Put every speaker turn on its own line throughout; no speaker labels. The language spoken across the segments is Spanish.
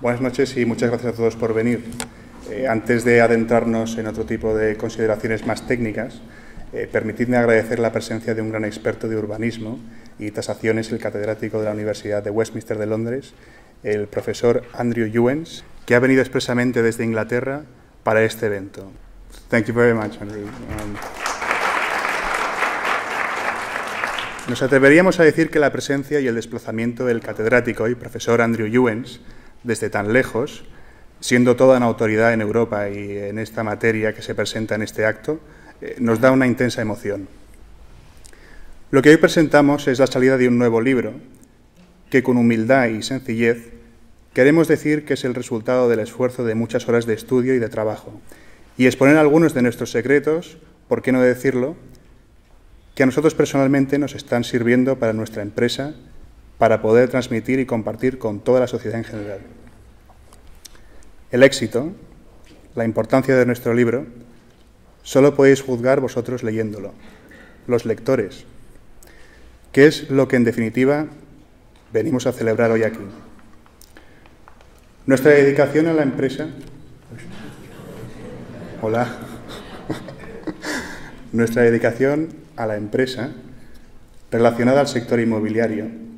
Buenas noches y muchas gracias a todos por venir. Eh, antes de adentrarnos en otro tipo de consideraciones más técnicas, eh, permitidme agradecer la presencia de un gran experto de urbanismo y tasaciones, el catedrático de la Universidad de Westminster de Londres, el profesor Andrew Ewens, que ha venido expresamente desde Inglaterra para este evento. Thank you very much, Andrew. Um, nos atreveríamos a decir que la presencia y el desplazamiento del catedrático y profesor Andrew Ewens desde tan lejos, siendo toda una autoridad en Europa y en esta materia que se presenta en este acto, eh, nos da una intensa emoción. Lo que hoy presentamos es la salida de un nuevo libro que con humildad y sencillez queremos decir que es el resultado del esfuerzo de muchas horas de estudio y de trabajo y exponer algunos de nuestros secretos, por qué no decirlo, que a nosotros personalmente nos están sirviendo para nuestra empresa para poder transmitir y compartir con toda la sociedad en general. El éxito, la importancia de nuestro libro, solo podéis juzgar vosotros leyéndolo, los lectores, que es lo que en definitiva venimos a celebrar hoy aquí. Nuestra dedicación a la empresa. Hola. Nuestra dedicación a la empresa relacionada al sector inmobiliario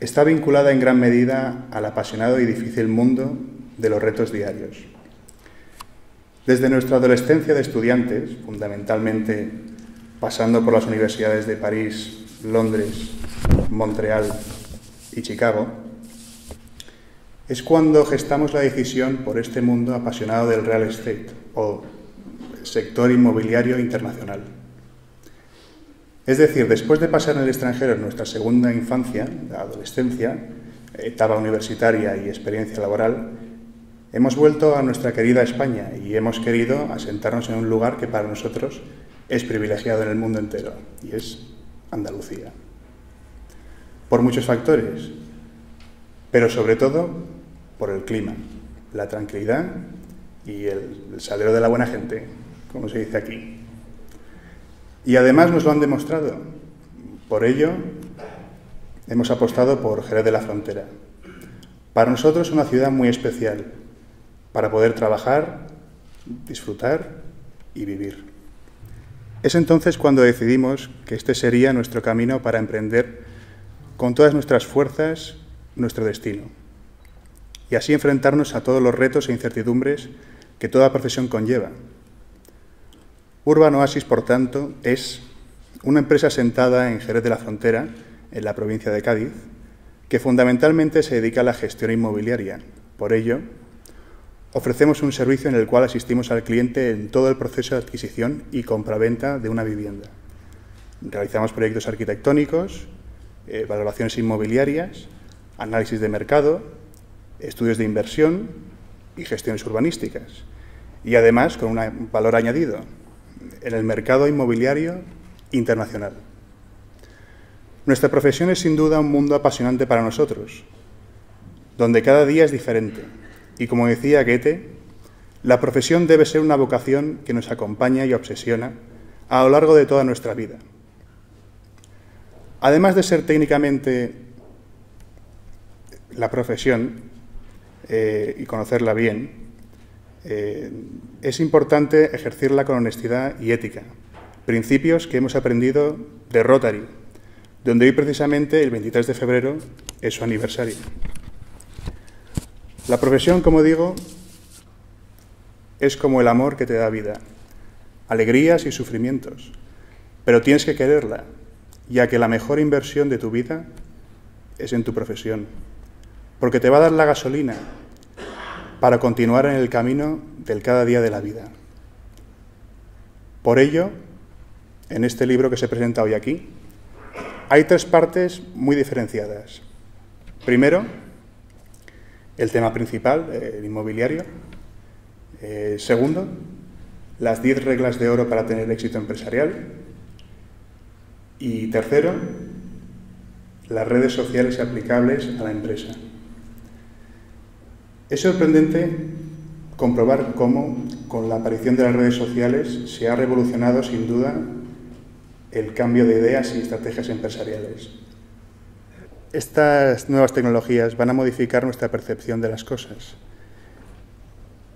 está vinculada en gran medida al apasionado y difícil mundo de los retos diarios. Desde nuestra adolescencia de estudiantes, fundamentalmente pasando por las universidades de París, Londres, Montreal y Chicago, es cuando gestamos la decisión por este mundo apasionado del real estate o sector inmobiliario internacional. Es decir, después de pasar en el extranjero en nuestra segunda infancia, la adolescencia, etapa universitaria y experiencia laboral, hemos vuelto a nuestra querida España y hemos querido asentarnos en un lugar que para nosotros es privilegiado en el mundo entero, y es Andalucía. Por muchos factores, pero sobre todo por el clima, la tranquilidad y el, el salero de la buena gente, como se dice aquí. Y además nos lo han demostrado. Por ello, hemos apostado por Jerez de la Frontera. Para nosotros es una ciudad muy especial, para poder trabajar, disfrutar y vivir. Es entonces cuando decidimos que este sería nuestro camino para emprender con todas nuestras fuerzas nuestro destino y así enfrentarnos a todos los retos e incertidumbres que toda profesión conlleva, Urban Oasis, por tanto, es una empresa sentada en Jerez de la Frontera, en la provincia de Cádiz, que fundamentalmente se dedica a la gestión inmobiliaria. Por ello, ofrecemos un servicio en el cual asistimos al cliente en todo el proceso de adquisición y compraventa de una vivienda. Realizamos proyectos arquitectónicos, eh, valoraciones inmobiliarias, análisis de mercado, estudios de inversión y gestiones urbanísticas. Y además con un valor añadido, en el mercado inmobiliario internacional. Nuestra profesión es sin duda un mundo apasionante para nosotros, donde cada día es diferente. Y como decía Goethe, la profesión debe ser una vocación que nos acompaña y obsesiona a lo largo de toda nuestra vida. Además de ser técnicamente la profesión eh, y conocerla bien, eh, es importante ejercerla con honestidad y ética, principios que hemos aprendido de Rotary, donde hoy precisamente el 23 de febrero es su aniversario. La profesión, como digo, es como el amor que te da vida, alegrías y sufrimientos, pero tienes que quererla, ya que la mejor inversión de tu vida es en tu profesión, porque te va a dar la gasolina para continuar en el camino del cada día de la vida. Por ello, en este libro que se presenta hoy aquí, hay tres partes muy diferenciadas. Primero, el tema principal, el inmobiliario. Eh, segundo, las diez reglas de oro para tener éxito empresarial. Y tercero, las redes sociales aplicables a la empresa. Es sorprendente comprobar cómo, con la aparición de las redes sociales, se ha revolucionado sin duda el cambio de ideas y estrategias empresariales. estas nuevas tecnologías van a modificar nuestra percepción de las cosas.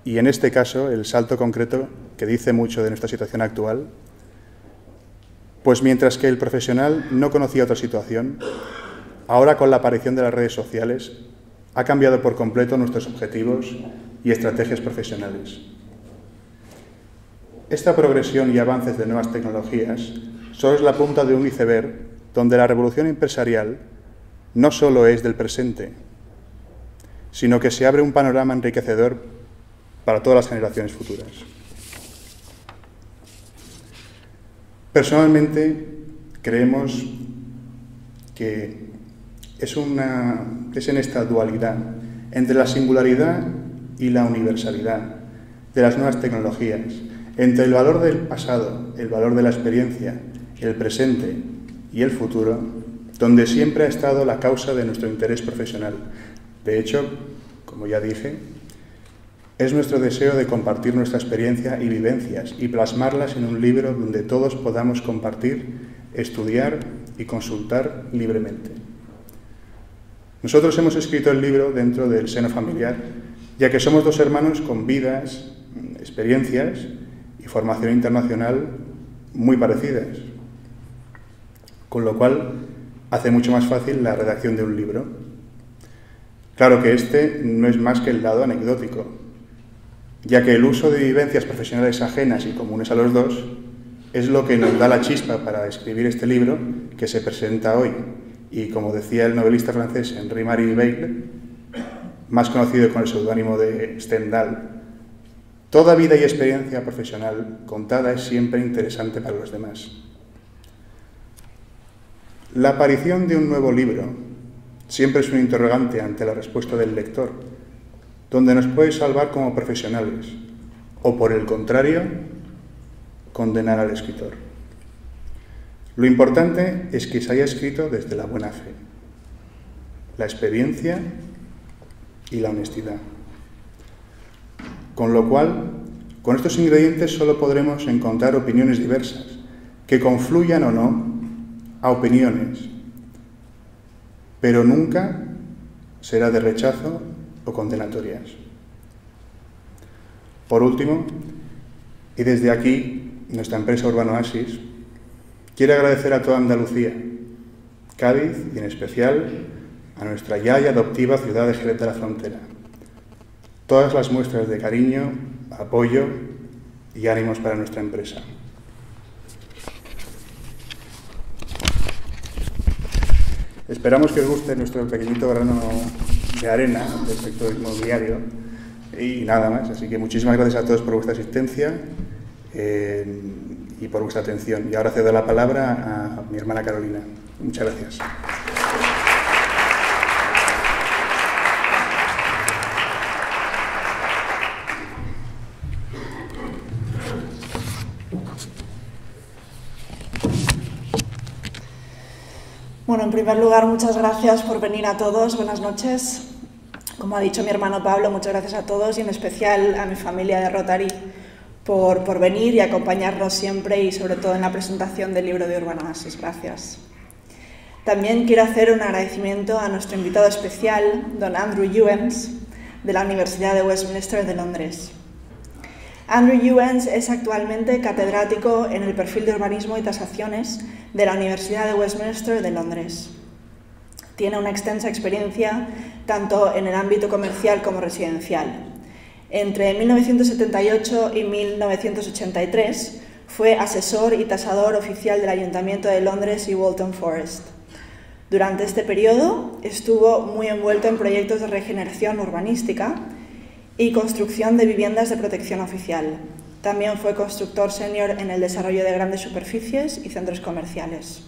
Y en este caso, el salto concreto, que dice mucho de nuestra situación actual, pues mientras que el profesional no conocía otra situación, ahora con la aparición de las redes sociales ha cambiado por completo nuestros objetivos y estrategias profesionales. Esta progresión y avances de nuevas tecnologías solo es la punta de un iceberg donde la revolución empresarial no solo es del presente, sino que se abre un panorama enriquecedor para todas las generaciones futuras. Personalmente, creemos que es, una, es en esta dualidad entre la singularidad y la universalidad de las nuevas tecnologías, entre el valor del pasado, el valor de la experiencia, el presente y el futuro, donde siempre ha estado la causa de nuestro interés profesional. De hecho, como ya dije, es nuestro deseo de compartir nuestra experiencia y vivencias y plasmarlas en un libro donde todos podamos compartir, estudiar y consultar libremente. Nosotros hemos escrito el libro dentro del seno familiar, ya que somos dos hermanos con vidas, experiencias y formación internacional muy parecidas, con lo cual hace mucho más fácil la redacción de un libro. Claro que este no es más que el lado anecdótico, ya que el uso de vivencias profesionales ajenas y comunes a los dos es lo que nos da la chispa para escribir este libro que se presenta hoy. Y como decía el novelista francés Henri-Marie Beyle, más conocido con el seudónimo de Stendhal, toda vida y experiencia profesional contada es siempre interesante para los demás. La aparición de un nuevo libro siempre es un interrogante ante la respuesta del lector, donde nos puede salvar como profesionales, o por el contrario, condenar al escritor. Lo importante es que se haya escrito desde la buena fe, la experiencia y la honestidad. Con lo cual, con estos ingredientes solo podremos encontrar opiniones diversas, que confluyan o no a opiniones, pero nunca será de rechazo o condenatorias. Por último, y desde aquí, nuestra empresa Urbano Asis quiere agradecer a toda Andalucía, Cádiz y en especial a nuestra ya y adoptiva ciudad de Jerez de la Frontera, todas las muestras de cariño, apoyo y ánimos para nuestra empresa. Esperamos que os guste nuestro pequeñito grano de arena del sector inmobiliario y nada más. Así que muchísimas gracias a todos por vuestra asistencia eh, y por vuestra atención. Y ahora cedo la palabra a mi hermana Carolina. Muchas gracias.
Bueno, en primer lugar, muchas gracias por venir a todos. Buenas noches. Como ha dicho mi hermano Pablo, muchas gracias a todos y en especial a mi familia de Rotary por, por venir y acompañarnos siempre y sobre todo en la presentación del libro de Urbano Asis. Gracias. También quiero hacer un agradecimiento a nuestro invitado especial, don Andrew Ewens, de la Universidad de Westminster de Londres. Andrew Ewens es actualmente catedrático en el perfil de urbanismo y tasaciones de la Universidad de Westminster de Londres. Tiene una extensa experiencia tanto en el ámbito comercial como residencial. Entre 1978 y 1983 fue asesor y tasador oficial del Ayuntamiento de Londres y Walton Forest. Durante este periodo estuvo muy envuelto en proyectos de regeneración urbanística y construcción de viviendas de protección oficial. También fue constructor senior en el desarrollo de grandes superficies y centros comerciales.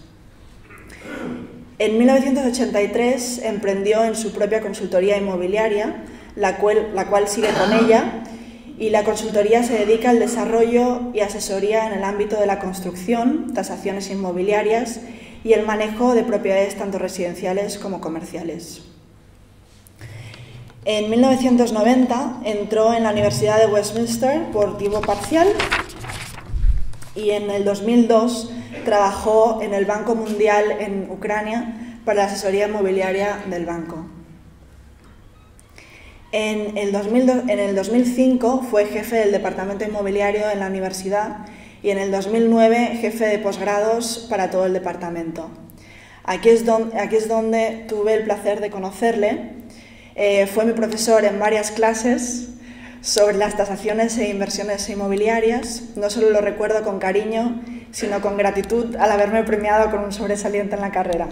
En 1983 emprendió en su propia consultoría inmobiliaria, la cual, la cual sigue con ella, y la consultoría se dedica al desarrollo y asesoría en el ámbito de la construcción, tasaciones inmobiliarias y el manejo de propiedades tanto residenciales como comerciales. En 1990 entró en la Universidad de Westminster por tiempo parcial y en el 2002 trabajó en el Banco Mundial en Ucrania para la asesoría inmobiliaria del banco. En el, 2005 fue jefe del departamento inmobiliario en la universidad y en el 2009 jefe de posgrados para todo el departamento. Aquí es donde, tuve el placer de conocerle. Eh, fue mi profesor en varias clases sobre las tasaciones e inversiones inmobiliarias. No solo lo recuerdo con cariño, sino con gratitud al haberme premiado con un sobresaliente en la carrera.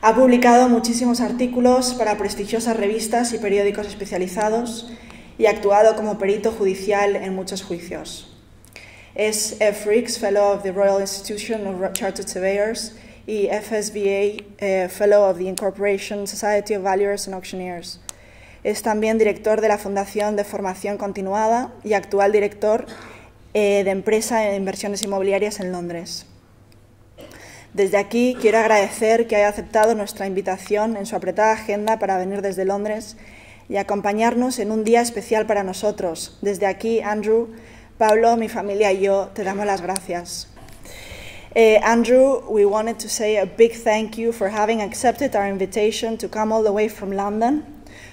Ha publicado muchísimos artículos para prestigiosas revistas y periódicos especializados y ha actuado como perito judicial en muchos juicios. Es F. Riggs Fellow of the Royal Institution of Chartered Surveyors y FSBA eh, Fellow of the Incorporation Society of Valuers and Auctioneers. Es también director de la Fundación de Formación Continuada y actual director eh, de Empresa de Inversiones Inmobiliarias en Londres. Desde aquí quiero agradecer que haya aceptado nuestra invitación en su apretada agenda para venir desde Londres y acompañarnos en un día especial para nosotros. Desde aquí, Andrew, Pablo, mi familia y yo te damos las gracias. Uh, Andrew, we wanted to say a big thank you for having accepted our invitation to come all the way from London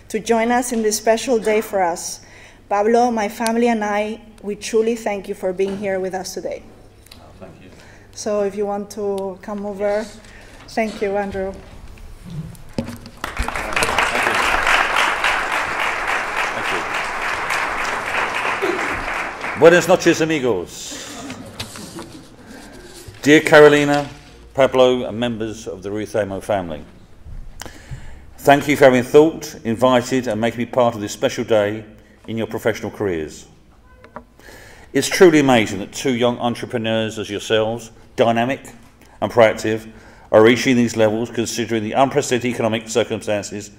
to join us in this special day for us. Pablo, my family, and I, we truly thank you for being here with us today. So if you want to come over, thank you, Andrew.
Buenas noches, amigos. Dear Carolina, Pablo, and members of the Ruth Amo family, thank you for having thought, invited, and making me part of this special day in your professional careers. It's truly amazing that two young entrepreneurs as yourselves dynamic and proactive are reaching these levels considering the unprecedented economic circumstances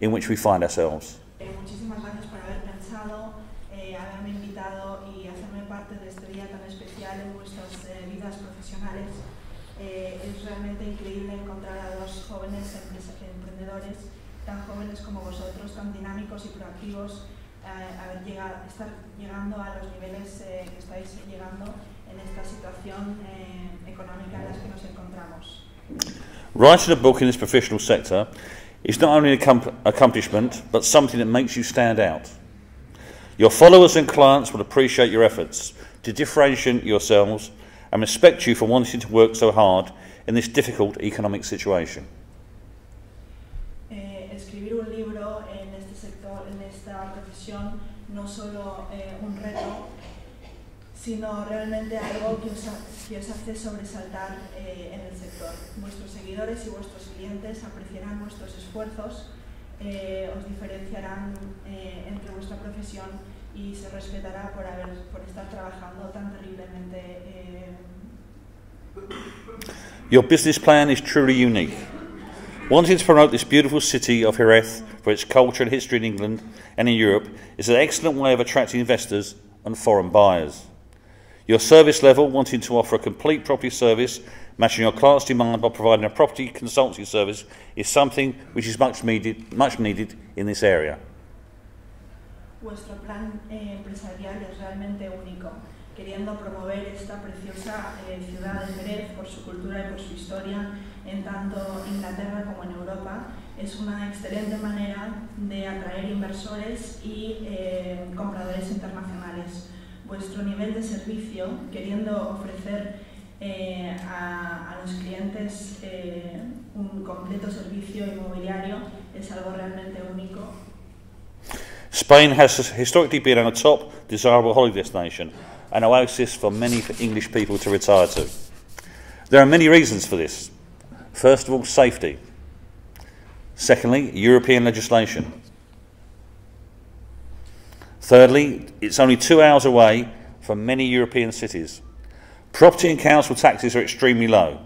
in which we find ourselves.
Eh, muchísimas gracias por haber pensado, eh, haberme invitado y hacerme parte de este día tan especial en vuestras eh, vidas profesionales. Eh, es realmente increíble encontrar a dos jóvenes emprendedores tan jóvenes como vosotros, tan dinámicos y proactivos, eh, haber llegado, estar llegando a los niveles eh, que estáis llegando en esta situación eh, económica en la que nos encontramos.
Writing a book in this professional sector is not only an accomplishment, but something that makes you stand out. Your followers and clients will appreciate your efforts to differentiate yourselves and respect you for wanting to work so hard in this difficult economic situation.
Eh, escribir un libro en este sector, en esta profesión, no solo eh, un reto, sino realmente algo que os, que os hace sobresaltar eh, en el sector. Vuestros seguidores y vuestros clientes apreciarán vuestros esfuerzos, eh, os diferenciarán eh, entre vuestra profesión y se respetará por, haber, por estar trabajando tan terriblemente. Eh.
Your business plan is truly unique. Wanting to promote this beautiful city of Jerez for its culture and history in England and in Europe is an excellent way of attracting investors and foreign buyers. Your service level, wanting to offer a complete property service, matching your client's demand by providing a property consultancy service, is something which is much needed, much needed in this area.
Vuestro plan eh, empresarial es realmente único, queriendo promover esta preciosa eh, ciudad de Jerez por su cultura y por su historia en tanto Inglaterra como en Europa. Es una excelente manera de atraer inversores y eh, compradores internacionales. Vuestro nivel de servicio, queriendo ofrecer eh, a, a, los clientes eh, un completo servicio inmobiliario, es algo realmente único.
Spain has historically been a top desirable holiday destination, an oasis for many English people to retire to. There are many reasons for this. First of all, safety. Secondly, European legislation. Thirdly, it's only two hours away from many European cities. Property and council taxes are extremely low.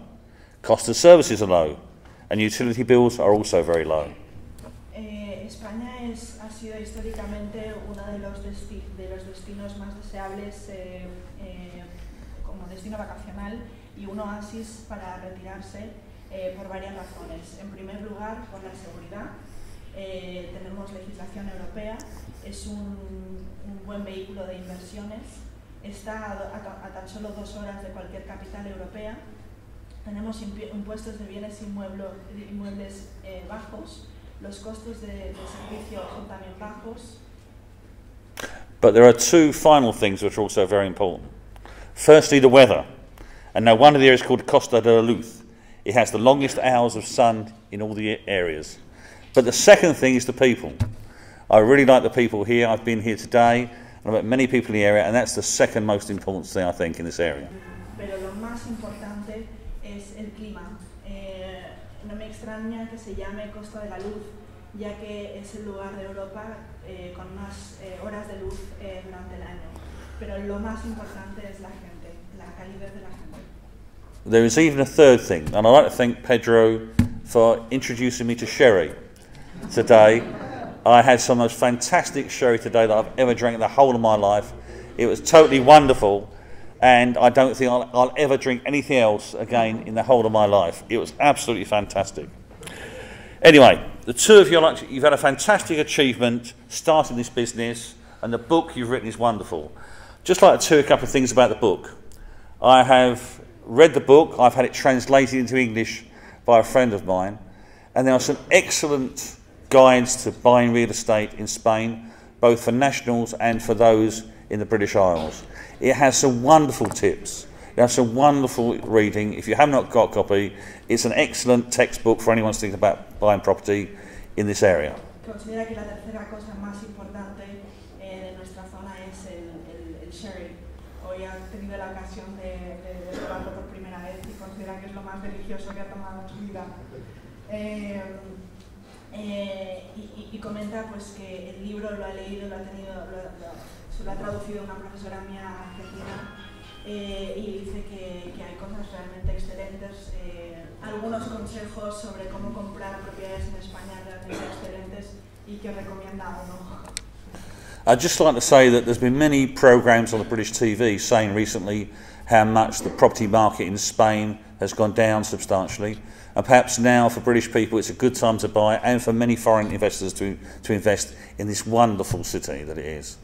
Cost of services are low, and utility bills are also very low.
Eh, España es, ha sido históricamente uno de los, desti de los destinos más deseables eh, eh, como destino vacacional y un oasis para retirarse eh, por varias razones. En primer lugar, por la seguridad. Eh, tenemos legislación europea es un, un, buen vehículo de inversiones, está a, a, a, tan solo dos horas de cualquier capital europea, tenemos impuestos de bienes inmuebles eh, bajos, los costos de, de servicio son también bajos.
But there are two final things which are also very important. Firstly, the weather. And now one of the areas called Costa de la Luz. It has the longest hours of sun in all the areas. But the second thing is the people. I really like the people here. I've been here today, and I've met many people in the area, and that's the second most important thing, I think, in this area.
Pero lo más importante es el clima. Eh, no me extraña que se llame Costa de la Luz, ya que es el lugar de Europa eh, con más eh, horas de luz eh, durante el año. Pero lo más importante es la gente, la calidad de la gente.
There is even a third thing, and I'd like to thank Pedro for introducing me to sherry today. I had some of the most fantastic sherry today that I've ever drank in the whole of my life. It was totally wonderful, and I don't think I'll, I'll ever drink anything else again in the whole of my life. It was absolutely fantastic. Anyway, the two of you, like, you've had a fantastic achievement starting this business, and the book you've written is wonderful. Just like to a couple of things about the book. I have read the book, I've had it translated into English by a friend of mine, and there are some excellent guides to buying real estate in Spain, both for nationals and for those in the British Isles. It has some wonderful tips. Has some wonderful reading. If you have not got a copy, it's an excellent textbook for anyone thinking about buying property in this area.
Considera que la tercera cosa más importante eh, de nuestra zona es el, el, el sharing. Hoy ha tenido la ocasión de, de probarlo por primera vez y considera que es lo más delicioso que ha tomado en su vida. Eh, eh, y, y, comenta pues que el libro lo ha leído, lo ha tenido, lo, lo, lo ha traducido una profesora mía argentina eh, y dice que, que, hay cosas realmente excelentes, eh, algunos consejos sobre cómo comprar propiedades en España realmente excelentes y que recomienda uno.
I'd just like to say that there's been many programs on the British TV saying recently how much the property market in Spain has gone down substantially. And perhaps now for British people it's a good time to buy and for many foreign investors to, to invest in this wonderful city that it is.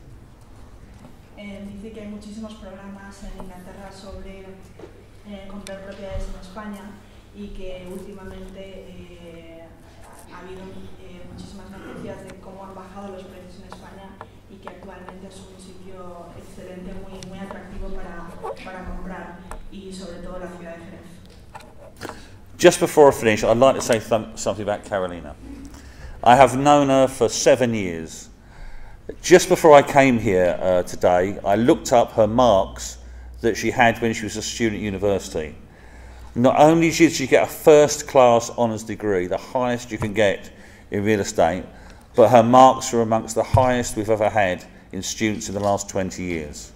Eh, dice que hay muchísimos programas en Inglaterra sobre eh, comprar propiedades en España y que
Just before I finish, I'd like to say th something about Carolina. I have known her for seven years. Just before I came here uh, today, I looked up her marks that she had when she was a student at university. Not only did she get a first class honours degree, the highest you can get in real estate, but her marks were amongst the highest we've ever had in students in the last 20 years.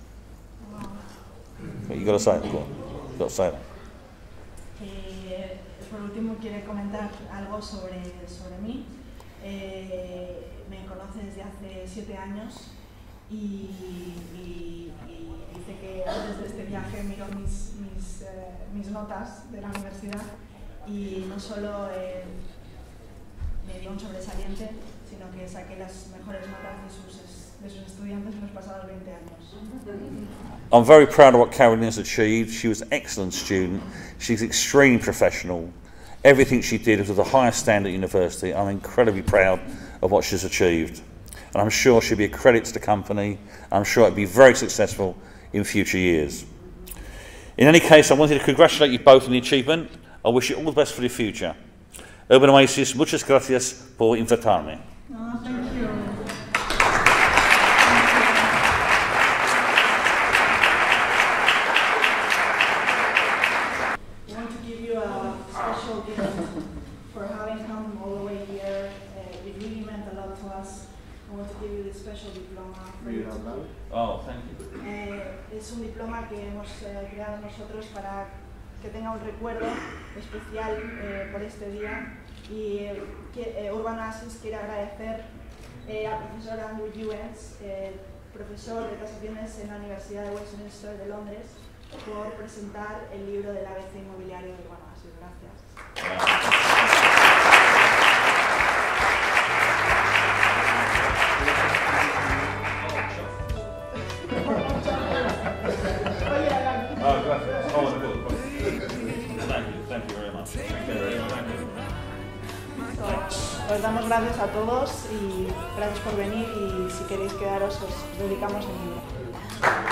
You've got to say that. You've got to say that.
Último quiere comentar algo sobre, sobre mí. Eh, me conoce desde hace siete años y, y, y, dice que antes de este viaje miró mis, mis, eh, mis notas de la universidad y no solo eh, me dio un sobresaliente, sino que saqué las mejores notas de sus, de sus estudiantes en los pasados 20 años.
I'm very proud of what Carolyn has achieved. She was an excellent student. She's extremely professional. Everything she did was of the highest standard at university. I'm incredibly proud of what she's achieved. And I'm sure she'll be a credit to the company. I'm sure it'll be very successful in future years. In any case, I wanted to congratulate you both on the achievement. I wish you all the best for the future. Urban Oasis, muchas gracias por invitarme.
Oh, Eh, es un diploma que hemos eh, creado nosotros para que tenga un recuerdo especial eh, por este día y eh, que, Urban Oasis quiere agradecer al profesor Andrew Ewens, profesor de tasaciones en la Universidad de Westminster de Londres, por presentar el libro del ABC inmobiliario de Urban Oasis. Gracias.
gracias
a todos y gracias por venir y si queréis quedaros os dedicamos el libro.